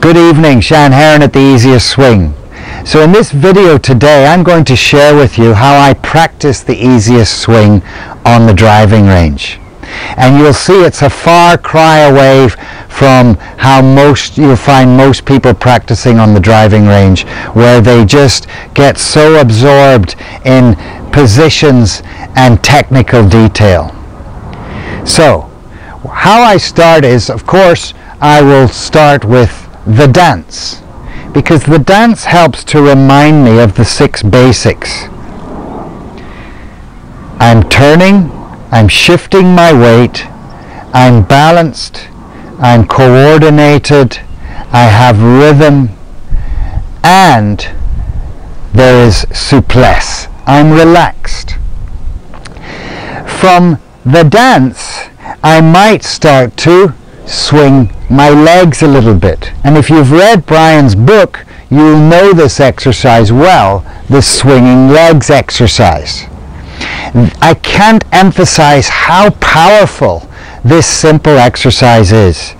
Good evening, Seán Herron at the Easiest Swing. So in this video today I'm going to share with you how I practice the easiest swing on the driving range. And you'll see it's a far cry away from how most you'll find most people practicing on the driving range where they just get so absorbed in positions and technical detail. So how I start is of course I will start with the dance because the dance helps to remind me of the six basics. I'm turning, I'm shifting my weight, I'm balanced, I'm coordinated, I have rhythm, and there is souplesse. I'm relaxed. From the dance, I might start to swing my legs a little bit. And if you've read Brian's book, you'll know this exercise well, the swinging legs exercise. I can't emphasize how powerful this simple exercise is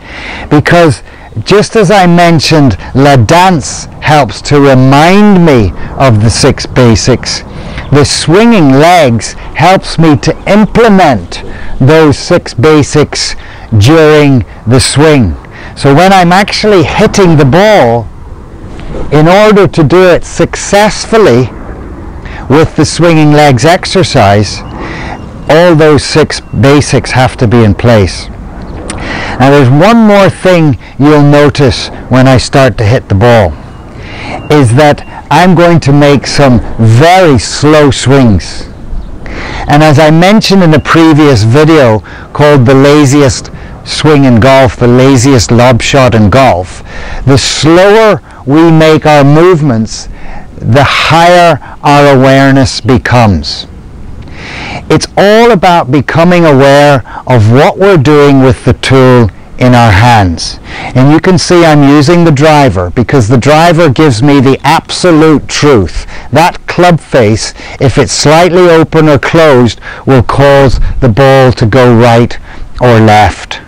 because just as I mentioned, La Dance helps to remind me of the six basics. The swinging legs helps me to implement those six basics during the swing. So when I'm actually hitting the ball, in order to do it successfully with the swinging legs exercise, all those six basics have to be in place. Now there's one more thing you'll notice when I start to hit the ball is that I'm going to make some very slow swings. And as I mentioned in a previous video called the laziest swing in golf, the laziest lob shot in golf, the slower we make our movements, the higher our awareness becomes. It's all about becoming aware of what we're doing with the tool in our hands. And you can see I'm using the driver because the driver gives me the absolute truth. That club face, if it's slightly open or closed, will cause the ball to go right or left.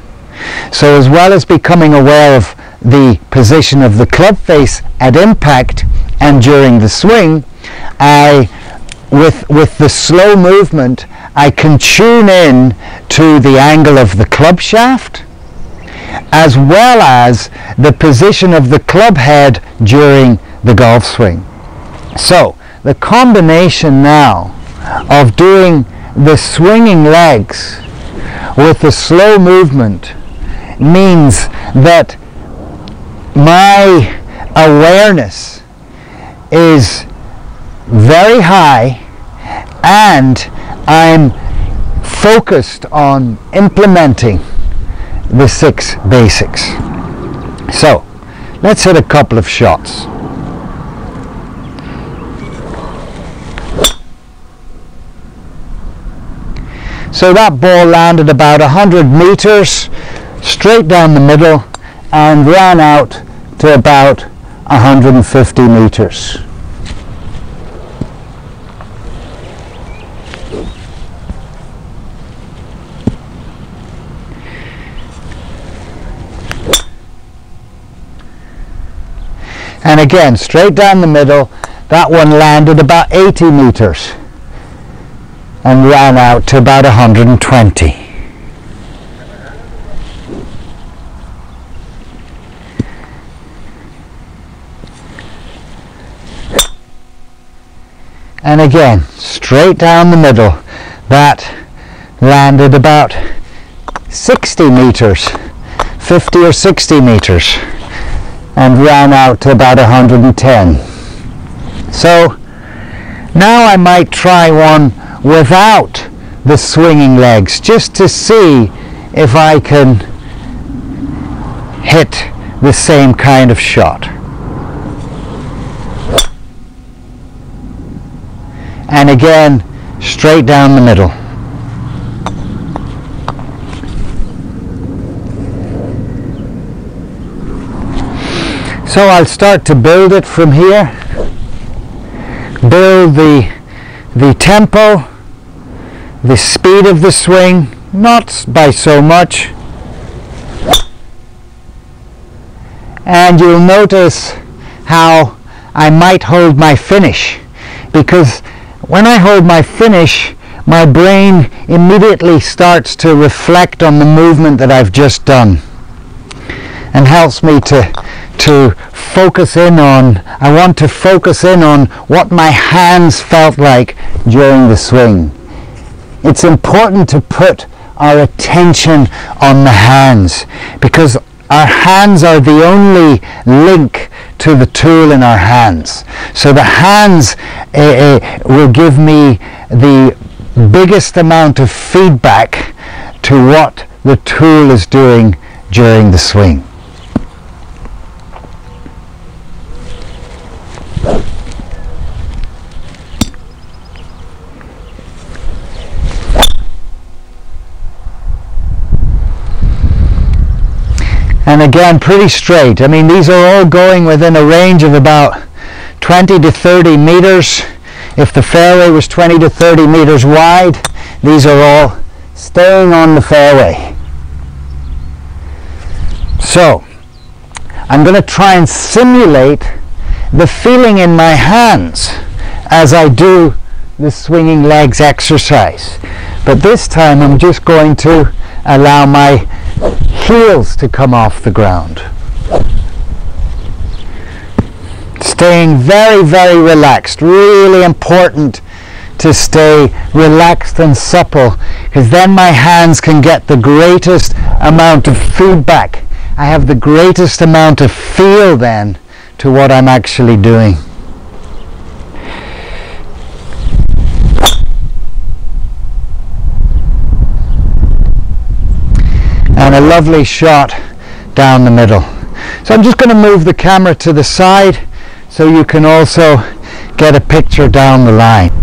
So as well as becoming aware of the position of the club face at impact and during the swing, I with with the slow movement I can tune in to the angle of the club shaft as well as the position of the club head during the golf swing. So the combination now of doing the swinging legs with the slow movement means that my awareness is very high and I'm focused on implementing the six basics. So let's hit a couple of shots. So that ball landed about 100 meters straight down the middle and ran out to about 150 meters. And again, straight down the middle, that one landed about 80 meters and ran out to about 120. And again, straight down the middle, that landed about 60 meters, 50 or 60 meters and ran out to about 110. So now I might try one without the swinging legs just to see if I can hit the same kind of shot. And again, straight down the middle. So I'll start to build it from here. Build the, the tempo, the speed of the swing, not by so much. and you'll notice how I might hold my finish because when I hold my finish my brain immediately starts to reflect on the movement that I've just done and helps me to to focus in on I want to focus in on what my hands felt like during the swing. It's important to put our attention on the hands because our hands are the only link to the tool in our hands. So the hands uh, uh, will give me the biggest amount of feedback to what the tool is doing during the swing. And again pretty straight. I mean these are all going within a range of about 20 to 30 meters. If the fairway was 20 to 30 meters wide, these are all staying on the fairway. So, I'm going to try and simulate the feeling in my hands as I do the swinging legs exercise. But this time I'm just going to allow my heels to come off the ground. Staying very, very relaxed. Really important to stay relaxed and supple because then my hands can get the greatest amount of feedback. I have the greatest amount of feel then to what I'm actually doing. and a lovely shot down the middle. So I'm just going to move the camera to the side so you can also get a picture down the line.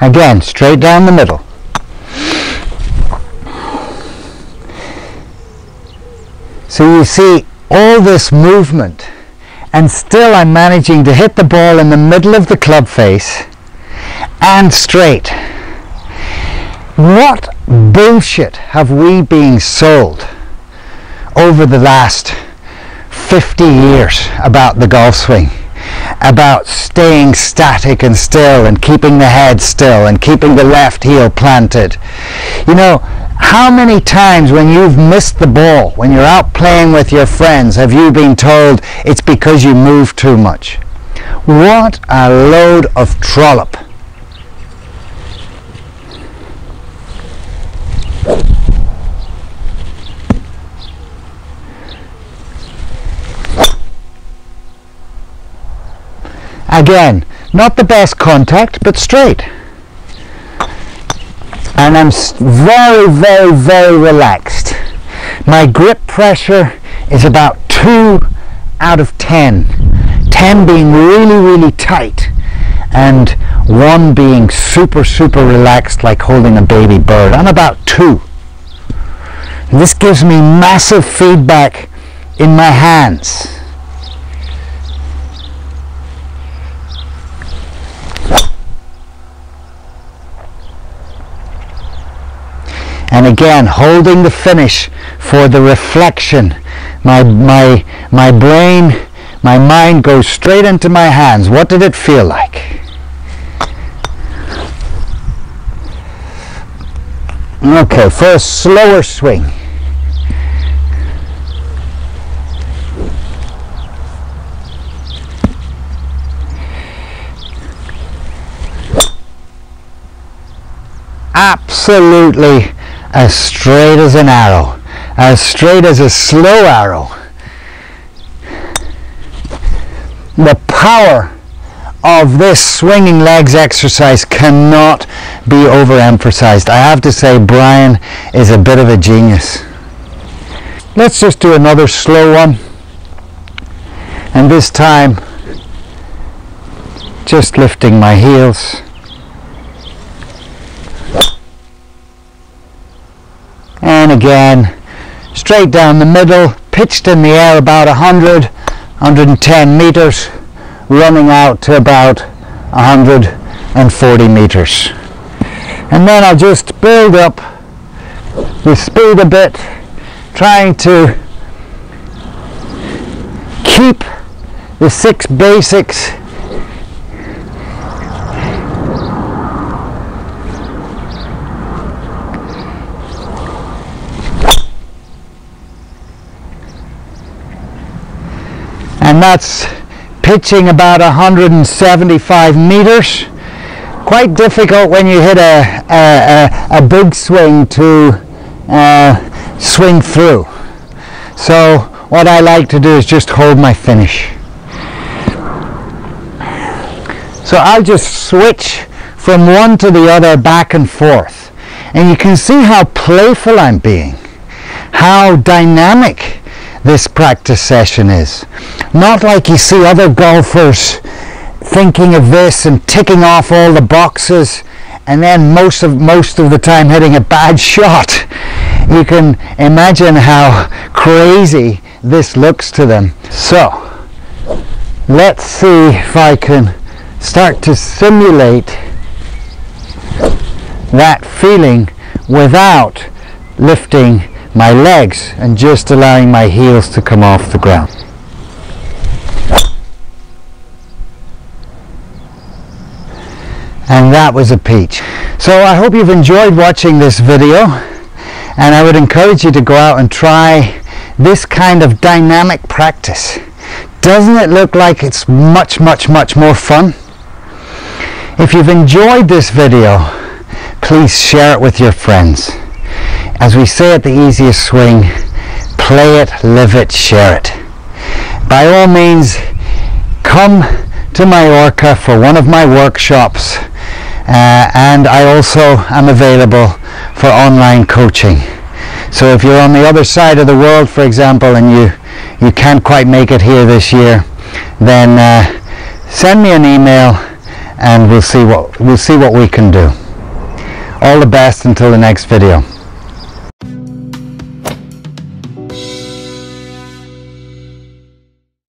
Again, straight down the middle. So you see all this movement and still I'm managing to hit the ball in the middle of the club face and straight. What bullshit have we been sold over the last 50 years about the golf swing? About staying static and still and keeping the head still and keeping the left heel planted. You know, how many times when you've missed the ball, when you're out playing with your friends, have you been told it's because you move too much? What a load of trollop. Again, not the best contact, but straight. And I'm very, very, very relaxed. My grip pressure is about 2 out of 10. 10 being really, really tight and 1 being super, super relaxed like holding a baby bird. I'm about 2. And this gives me massive feedback in my hands. And again holding the finish for the reflection. My my my brain my mind goes straight into my hands. What did it feel like? Okay for a slower swing. Absolutely as straight as an arrow, as straight as a slow arrow. The power of this swinging legs exercise cannot be overemphasized. I have to say Brian is a bit of a genius. Let's just do another slow one. And this time, just lifting my heels again, straight down the middle, pitched in the air about 100, 110 meters, running out to about 140 meters. And then I'll just build up the speed a bit, trying to keep the six basics and that's pitching about 175 meters. Quite difficult when you hit a, a, a, a big swing to uh, swing through. So what I like to do is just hold my finish. So I'll just switch from one to the other back and forth. And you can see how playful I'm being how dynamic this practice session is. Not like you see other golfers thinking of this and ticking off all the boxes and then most of most of the time hitting a bad shot. You can imagine how crazy this looks to them. So let's see if I can start to simulate that feeling without lifting my legs and just allowing my heels to come off the ground. And that was a peach. So I hope you've enjoyed watching this video and I would encourage you to go out and try this kind of dynamic practice. Doesn't it look like it's much, much, much more fun? If you've enjoyed this video, please share it with your friends as we say at the easiest swing, play it, live it, share it. By all means, come to Mallorca for one of my workshops uh, and I also am available for online coaching. So if you're on the other side of the world, for example, and you, you can't quite make it here this year, then uh, send me an email and we'll see what we'll see what we can do. All the best until the next video.